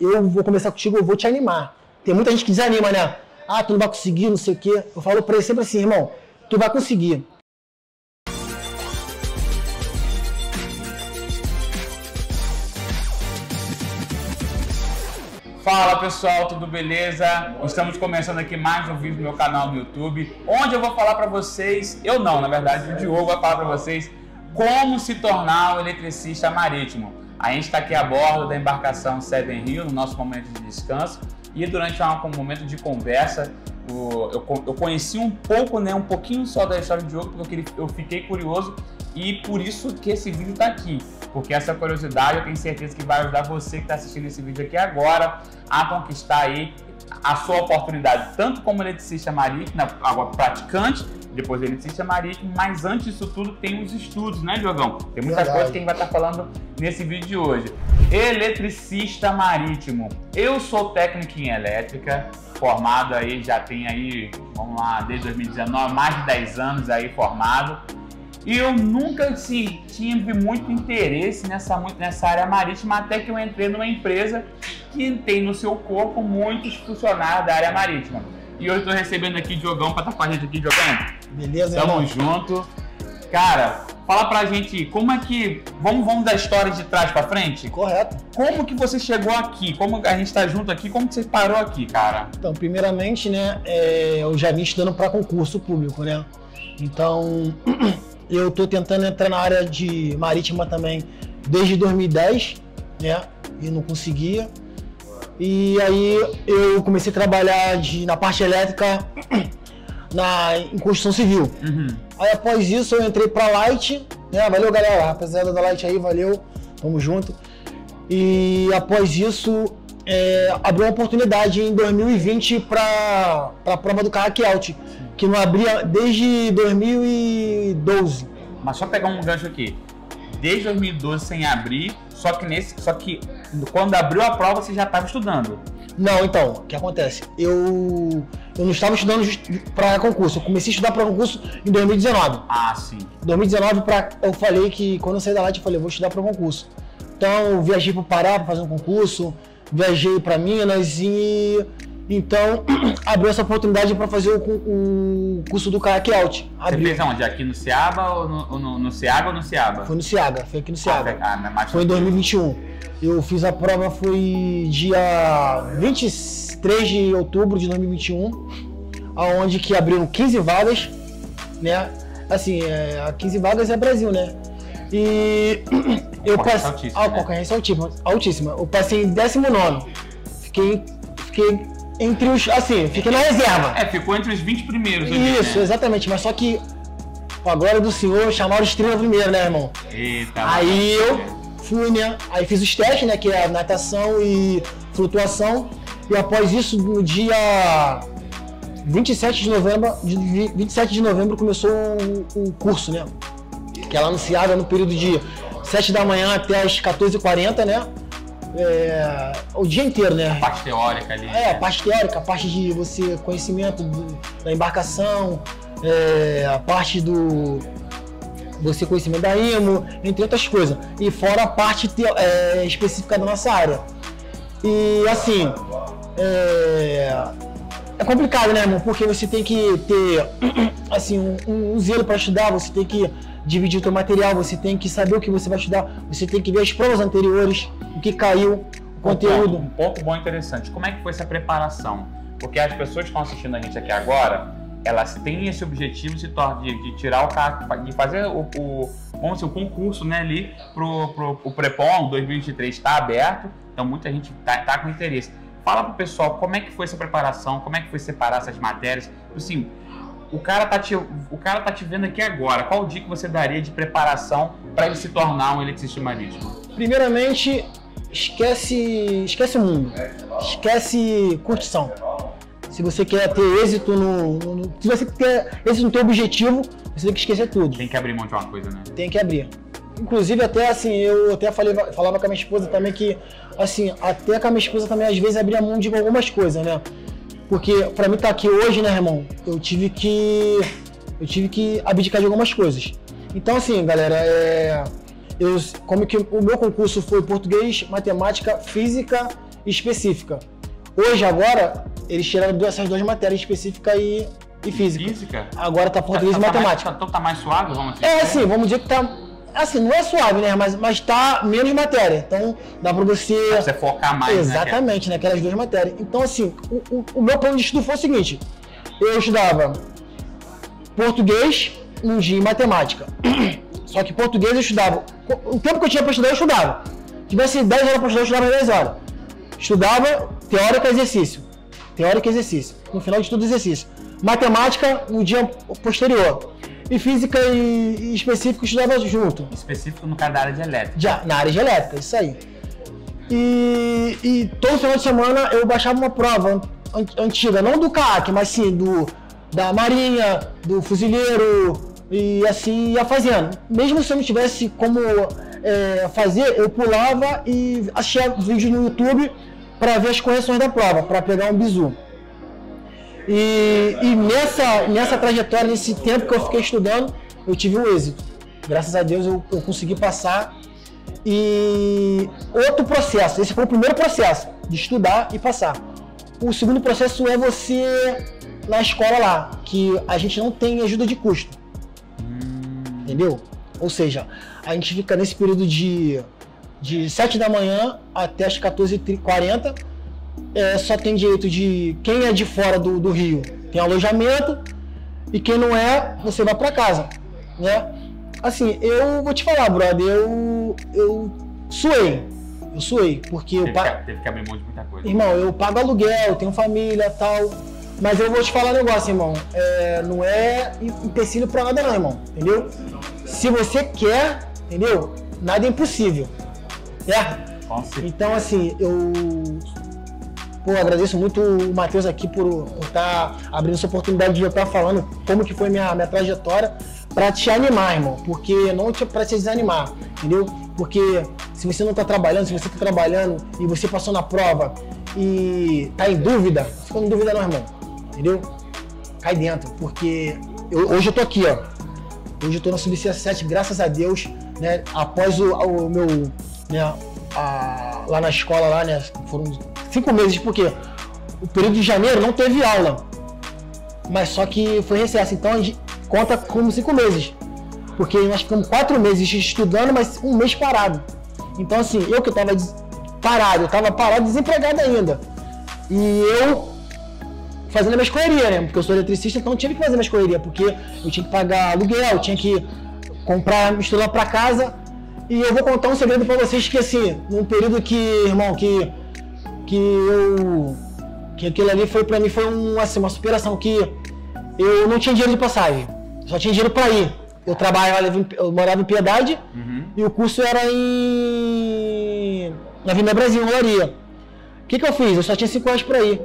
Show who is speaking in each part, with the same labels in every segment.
Speaker 1: eu vou começar contigo, eu vou te animar. Tem muita gente que desanima, né? Ah, tu não vai conseguir, não sei o quê. Eu falo pra ele sempre assim, irmão, tu vai conseguir.
Speaker 2: Fala pessoal, tudo beleza? Estamos começando aqui mais um vídeo no meu canal no YouTube, onde eu vou falar para vocês, eu não, na verdade, o Diogo vai falar para vocês como se tornar um eletricista marítimo. A gente está aqui a bordo da embarcação Seven Hill, no nosso momento de descanso, e durante um momento de conversa, eu conheci um pouco, né, um pouquinho só da história do Diogo, porque eu fiquei curioso e por isso que esse vídeo está aqui. Porque essa curiosidade eu tenho certeza que vai ajudar você que está assistindo esse vídeo aqui agora a conquistar aí a sua oportunidade, tanto como eletricista marítimo, agora praticante, depois eletricista marítimo, mas antes disso tudo tem os estudos, né, Diogão? Tem muita Verdade. coisa que a gente vai estar tá falando nesse vídeo de hoje. Eletricista marítimo. Eu sou técnico em elétrica, formado aí, já tem aí, vamos lá, desde 2019, mais de 10 anos aí formado. E eu nunca assim, tive muito interesse nessa, nessa área marítima, até que eu entrei numa empresa que tem no seu corpo muitos funcionários da área marítima. E hoje estou recebendo aqui Diogão para estar tá com a gente aqui, Diogão.
Speaker 1: Beleza,
Speaker 2: Tamo irmão. junto. Cara, fala pra gente como é que. Vamos, vamos da história de trás pra frente?
Speaker 1: Correto.
Speaker 2: Como que você chegou aqui? Como a gente tá junto aqui? Como que você parou aqui, cara?
Speaker 1: Então, primeiramente, né, é, eu já vim estudando para concurso público, né? Então, Eu estou tentando entrar na área de marítima também desde 2010, né? E não conseguia. E aí eu comecei a trabalhar de, na parte elétrica na, em construção civil. Uhum. Aí após isso eu entrei para Light, né? Valeu galera, rapaziada da Light aí, valeu, tamo junto. E após isso é, abriu uma oportunidade em 2020 para a prova do Kayak que não abria desde 2012.
Speaker 2: Mas só pegar um gancho aqui. Desde 2012 sem abrir, só que nesse, só que quando abriu a prova você já estava estudando.
Speaker 1: Não, então, o que acontece? Eu eu não estava estudando para concurso. Eu comecei a estudar para concurso em 2019.
Speaker 2: Ah, sim.
Speaker 1: 2019 para eu falei que quando eu saí da Light eu falei, vou estudar para concurso. Então, eu viajei para o Pará para fazer um concurso, viajei para Minas e então, abriu essa oportunidade para fazer o, o, curso do Kayak Out.
Speaker 2: Abriu. Você fez onde? Aqui no Ciaba ou no, no, no Ciaga ou no Ciaba?
Speaker 1: Foi no Ciaga, foi aqui no Ciaga. Ah, ah, foi em 2021. Eu fiz a prova, foi dia 23 de outubro de 2021, aonde que abriram 15 vagas, né? Assim, é, 15 vagas é Brasil, né? E eu passei. Altíssima, ah, né? concorrência altíssima, altíssima. Eu passei em 19. Fiquei, fiquei entre os. Assim, fiquei na reserva.
Speaker 2: É, ficou entre os 20 primeiros.
Speaker 1: Ali, Isso, né? exatamente. Mas só que com a glória do Senhor chamaram estrela primeiro, né, irmão?
Speaker 2: Eita.
Speaker 1: Aí eu fui, né? Aí fiz os testes, né? Que é natação e flutuação. E após isso, no dia 27 de novembro, 27 de novembro começou o, o curso, né? Que ela anunciava no período de 7 da manhã até as 14h40, né? É, o dia inteiro, né?
Speaker 2: A parte teórica ali.
Speaker 1: É, a parte teórica, a parte de você conhecimento do, da embarcação, é, a parte do você conhecimento da IMO, entre outras coisas. E fora a parte te, é, específica da nossa área. E assim, é, é complicado, né, irmão? Porque você tem que ter assim, um, um zelo para estudar, você tem que dividir o teu material, você tem que saber o que você vai estudar, você tem que ver as provas anteriores, o que caiu, o conteúdo.
Speaker 2: Um ponto bom e interessante. Como é que foi essa preparação? Porque as pessoas que estão assistindo a gente aqui agora, elas têm esse objetivo de, de, de tirar o carro, de fazer o, o, vamos dizer, o concurso né, ali pro, pro o Prepom 2023 está aberto, então muita gente está tá com interesse. Fala pro pessoal como é que foi essa preparação, como é que foi separar essas matérias, assim, o cara tá te, o cara tá te vendo aqui agora. Qual o dia que você daria de preparação para ele se tornar um eletricista marítimo?
Speaker 1: Primeiramente, esquece, esquece o mundo. Esquece curtição. Se você quer ter êxito no, no, se você quer êxito no teu objetivo, você tem que esquecer tudo.
Speaker 2: Tem que abrir mão de uma coisa, né?
Speaker 1: Tem que abrir. Inclusive até assim, eu até falei, falava com a minha esposa também que assim, até com a minha esposa também às vezes abria mão de algumas coisas, né? Porque para mim estar tá aqui hoje, né, irmão, eu tive que eu tive que abdicar de algumas coisas. Então assim, galera, é eu como que o meu concurso foi português, matemática, física específica. Hoje, agora, eles tiraram essas duas matérias, específica e, e física.
Speaker 2: Física?
Speaker 1: Agora tá português
Speaker 2: Tá-
Speaker 1: e
Speaker 2: tá mais-
Speaker 1: matemática.
Speaker 2: tá- Então tá mais suave, vamos dizer?
Speaker 1: É assim, vamos dizer que tá. Assim, não é suave, né? Mas, mas tá menos matéria. Então dá pra você.
Speaker 2: Pra você focar mais, né?
Speaker 1: Exatamente, naquelas duas matérias. Então, assim, o, o- o meu plano de estudo foi o seguinte: eu estudava português um dia e matemática. Só que português eu estudava. O tempo que eu tinha pra estudar, eu estudava. Se tivesse 10 horas pra estudar, eu estudava 10 horas. Estudava teórico e exercício. Teórico e exercício. No final de tudo, exercício. Matemática no dia posterior. E física e, e específico estudava junto.
Speaker 2: Específico no caso da área de elétrica.
Speaker 1: Já, na área de elétrica, isso aí. E, e todo final de semana eu baixava uma prova an- antiga, não do CAC, mas sim do, da Marinha, do Fuzileiro e assim ia fazendo. Mesmo se eu não tivesse como é, fazer, eu pulava e assistia vídeo no YouTube para ver as correções da prova, para pegar um bizu. E, e nessa, nessa trajetória, nesse tempo que eu fiquei estudando, eu tive um êxito. Graças a Deus eu, eu consegui passar. E outro processo, esse foi o primeiro processo, de estudar e passar. O segundo processo é você na escola lá, que a gente não tem ajuda de custo. Entendeu? Ou seja, a gente fica nesse período de, de 7 da manhã até as 14h40 é, só tem direito de. Quem é de fora do, do Rio tem alojamento e quem não é, você vai para casa. Né? Assim, eu vou te falar, brother, eu, eu suei. Eu suei, porque eu
Speaker 2: Teve,
Speaker 1: pa...
Speaker 2: que, teve que abrir mão de muita coisa.
Speaker 1: Irmão, eu pago aluguel, tenho família tal. Mas eu vou te falar um negócio, irmão. É, não é empecilho pra nada, não, irmão. Entendeu? Se você quer, entendeu? Nada é impossível. Certo?
Speaker 2: Com certeza.
Speaker 1: Então, assim, eu pô, agradeço muito o Matheus aqui por estar abrindo essa oportunidade de eu estar falando como que foi minha, minha trajetória para te animar, irmão. Porque não te, para te desanimar, entendeu? Porque se você não tá trabalhando, se você tá trabalhando e você passou na prova e tá em dúvida, fica em dúvida não, irmão. Entendeu? Cai dentro, porque eu- hoje eu tô aqui, ó. Hoje eu tô na Subcia 7, graças a Deus, né? Após o, o meu, né? a- lá na escola, lá, né? Foram cinco meses, porque o período de janeiro não teve aula. Mas só que foi recesso, então a gente conta como cinco meses. Porque nós ficamos quatro meses estudando, mas um mês parado. Então, assim, eu que tava des- parado, eu tava parado, desempregado ainda. E eu fazendo a minha escolheria, né? Porque eu sou eletricista, então eu tive que fazer a minha escolheria, porque eu tinha que pagar aluguel, eu tinha que comprar misturar para casa. E eu vou contar um segredo para vocês que assim, num período que, irmão, que que eu que aquilo ali foi para mim foi um, assim, uma superação que eu não tinha dinheiro de passagem, só tinha dinheiro para ir. Eu trabalhava, eu morava em Piedade
Speaker 2: Uhum.
Speaker 1: e o curso era em na Avenida Brasil, em Olaria. O que, que eu fiz? Eu só tinha 5 horas para ir.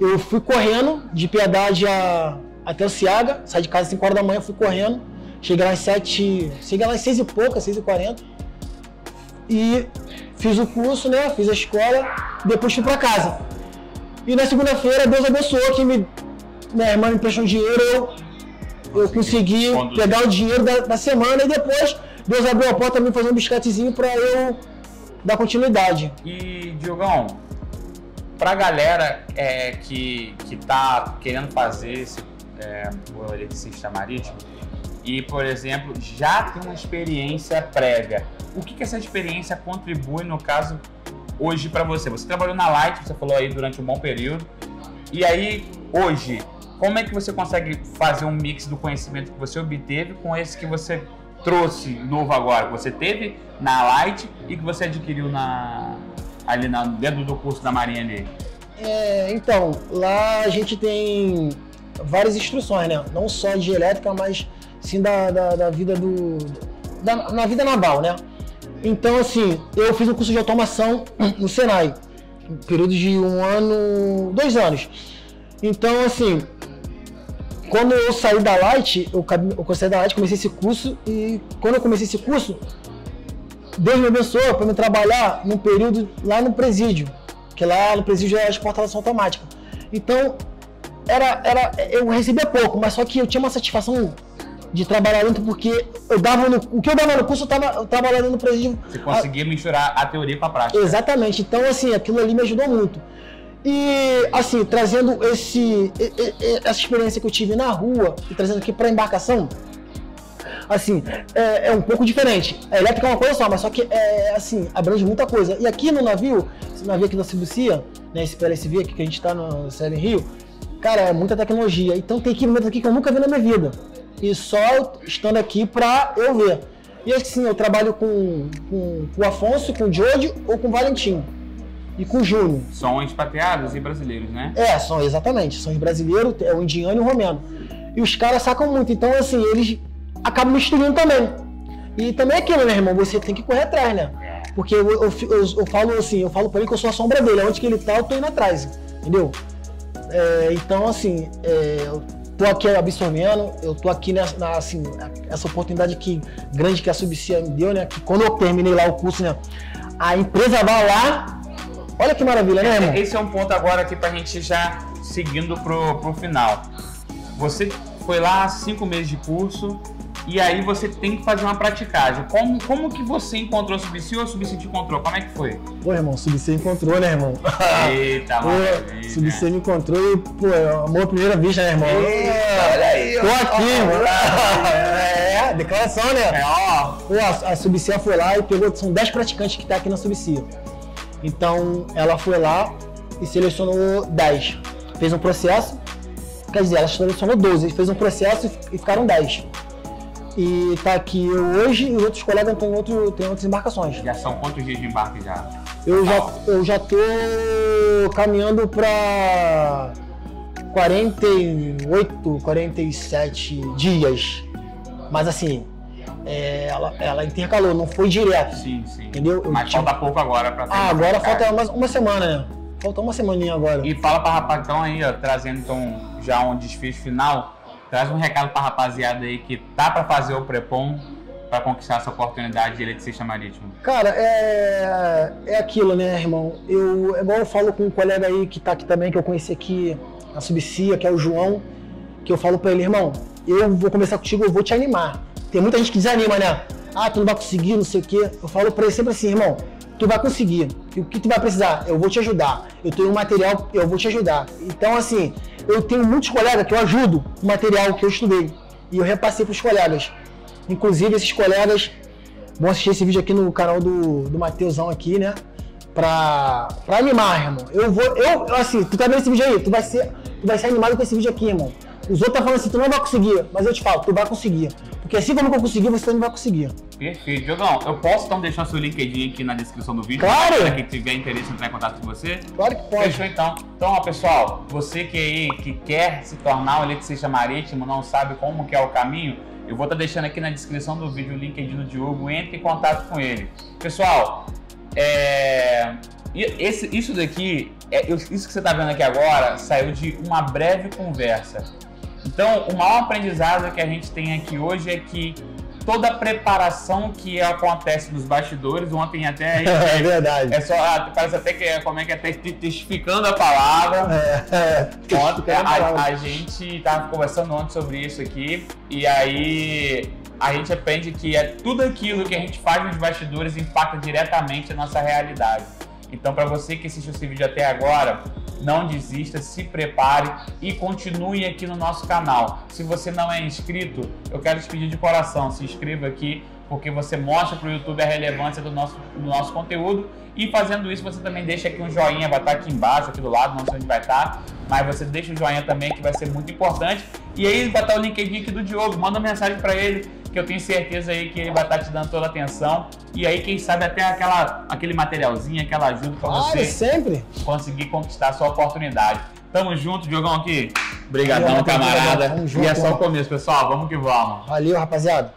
Speaker 1: Eu fui correndo de Piedade a, até o Ciaga, saí de casa às 5 horas da manhã, fui correndo. Cheguei lá às 7, cheguei lá às 6 e pouca, 6 e 40 e fiz o curso, né? Fiz a escola, depois fui para casa. E na segunda-feira, Deus abençoou que me, minha irmã me emprestou dinheiro, eu, eu consegui pegar o dinheiro da, da semana e depois Deus abriu a porta para mim fazer um biscatezinho para eu dar continuidade.
Speaker 2: E, Diogão, pra galera é, que, que tá querendo fazer esse, é, o eletricista marítimo e, por exemplo, já tem uma experiência prévia, o que, que essa experiência contribui, no caso, hoje pra você? Você trabalhou na Light, você falou aí durante um bom período, e aí, hoje, como é que você consegue fazer um mix do conhecimento que você obteve com esse que você trouxe novo agora, que você teve na Light e que você adquiriu na, ali na, dentro do curso da Marinha ali?
Speaker 1: É, então, lá a gente tem várias instruções, né? Não só de elétrica, mas da, da, da vida do. Da, na vida naval, né? Então, assim, eu fiz um curso de automação no Senai, um período de um ano, dois anos. Então, assim, quando eu saí da Light, eu, eu da Light, comecei esse curso e quando eu comecei esse curso, Deus me abençoou para me trabalhar num período lá no presídio, que lá no presídio era exportação automática. Então, era, era, eu recebia pouco, mas só que eu tinha uma satisfação de trabalhar dentro, porque eu dava no, o que eu dava no curso, eu tava, eu tava lá no presídio.
Speaker 2: Você conseguia misturar a teoria com a prática.
Speaker 1: Exatamente. Então, assim, aquilo ali me ajudou muito. E, assim, trazendo esse, essa experiência que eu tive na rua e trazendo aqui para embarcação, assim, é, é, um pouco diferente. A elétrica é uma coisa só, mas só que, é, assim, abrange muita coisa. E aqui no navio, esse navio aqui da Cibucia, né, esse PLSV aqui que a gente está no Seven Rio, cara, é muita tecnologia. Então tem equipamento aqui que eu nunca vi na minha vida. E só estando aqui para eu ver. E assim, eu trabalho com, com, com o Afonso, com o Jody ou com o Valentim e com o Júnior.
Speaker 2: São expatriados e brasileiros, né?
Speaker 1: É, são exatamente. São os brasileiros, é o indiano e o romeno. E os caras sacam muito. Então, assim, eles acabam misturando também. E também é aquilo, né, irmão? Você tem que correr atrás, né? Porque eu, eu, eu, eu falo assim, eu falo pra ele que eu sou a sombra dele. Onde que ele tá, eu tô indo atrás. Entendeu? É, então, assim, é, tô aqui absorvendo, eu tô aqui nessa, na, assim, essa oportunidade que, grande que a Subcia me deu, né? Que quando eu terminei lá o curso, né? A empresa vai lá Olha que maravilha, né, irmão?
Speaker 2: Esse é um ponto agora aqui pra gente já seguindo pro, pro final. Você foi lá cinco meses de curso e aí você tem que fazer uma praticagem. Como, como que você encontrou o Subci ou o Subci te encontrou? Como é que foi?
Speaker 1: Pô, irmão, o Subci encontrou, né, irmão?
Speaker 2: Eita, mano.
Speaker 1: Subci me encontrou e, pô, é amor à primeira vista, né, irmão?
Speaker 2: Eita, olha aí,
Speaker 1: Tô aqui, irmão. É, declaração, né? É, ó. Pô, a, a Subcia foi lá e pegou, são 10 praticantes que tá aqui na Subcia. Então ela foi lá e selecionou 10. Fez um processo, quer dizer, ela selecionou 12, fez um processo e ficaram 10. E tá aqui hoje e os outros colegas em, outro, outras embarcações.
Speaker 2: Já são quantos dias de embarque já?
Speaker 1: Eu já, eu já tô caminhando para 48, 47 dias. Mas assim, é, ela, ela intercalou, não foi direto.
Speaker 2: Sim, sim.
Speaker 1: Entendeu?
Speaker 2: Eu Mas falta pouco agora para
Speaker 1: Ah, agora falta uma, uma semana, né? Falta uma semaninha agora.
Speaker 2: E fala pra rapazão aí, ó, trazendo então já um desfecho final. Traz um recado pra rapaziada aí que tá para fazer o Prepom para conquistar essa oportunidade de eletricista marítimo?
Speaker 1: Cara, é, é aquilo, né, irmão? Eu, igual eu falo com um colega aí que tá aqui também, que eu conheci aqui na Subcia, que é o João, que eu falo para ele, irmão, eu vou conversar contigo, eu vou te animar. Tem muita gente que desanima, né? Ah, tu não vai conseguir, não sei o quê. Eu falo pra ele sempre assim, irmão, tu vai conseguir. o que tu vai precisar? Eu vou te ajudar. Eu tenho um material, eu vou te ajudar. Então, assim, eu tenho muitos colegas que eu ajudo o material que eu estudei. E eu repassei pros colegas. Inclusive, esses colegas vão assistir esse vídeo aqui no canal do, do Mateusão aqui, né? Pra, pra animar, irmão. Eu vou, eu, assim, tu tá vendo esse vídeo aí? Tu vai ser, tu vai ser animado com esse vídeo aqui, irmão. Os outros tá falando assim, tu não vai conseguir, mas eu te falo, tu vai conseguir. Porque assim como eu consegui, você também vai conseguir.
Speaker 2: Perfeito. Diogão, eu posso então deixar seu LinkedIn aqui na descrição do vídeo?
Speaker 1: Claro!
Speaker 2: Para quem tiver interesse em entrar em contato com você?
Speaker 1: Claro que pode.
Speaker 2: Fechou então. Então, ó, pessoal, você que aí que quer se tornar um eletricista marítimo, não sabe como que é o caminho, eu vou estar tá deixando aqui na descrição do vídeo o LinkedIn do Diogo, entre em contato com ele. Pessoal, é... Esse, isso daqui, é, isso que você está vendo aqui agora, saiu de uma breve conversa então, o maior aprendizado que a gente tem aqui hoje é que toda a preparação que acontece nos bastidores, ontem até.
Speaker 1: é verdade.
Speaker 2: É só. Ah, parece até que é como é que é testificando a palavra. É, é, ontem, a, a, a gente estava conversando ontem sobre isso aqui, e aí a gente aprende que é tudo aquilo que a gente faz nos bastidores impacta diretamente a nossa realidade. Então, para você que assistiu esse vídeo até agora, não desista, se prepare e continue aqui no nosso canal. Se você não é inscrito, eu quero te pedir de coração, se inscreva aqui, porque você mostra para o YouTube a relevância do nosso, do nosso conteúdo. E fazendo isso, você também deixa aqui um joinha, vai estar aqui embaixo, aqui do lado, não sei onde vai estar, mas você deixa o joinha também, que vai ser muito importante. E aí estar o LinkedIn aqui do Diogo, manda mensagem para ele, que eu tenho certeza aí que ele vai estar te dando toda a atenção. E aí, quem sabe, até aquela, aquele materialzinho, aquela ajuda para você
Speaker 1: sempre.
Speaker 2: conseguir conquistar a sua oportunidade. Tamo junto, Diogão aqui. Obrigadão, camarada. Junto, e é só o começo, pessoal. Vamos que vamos.
Speaker 1: Valeu, rapaziada.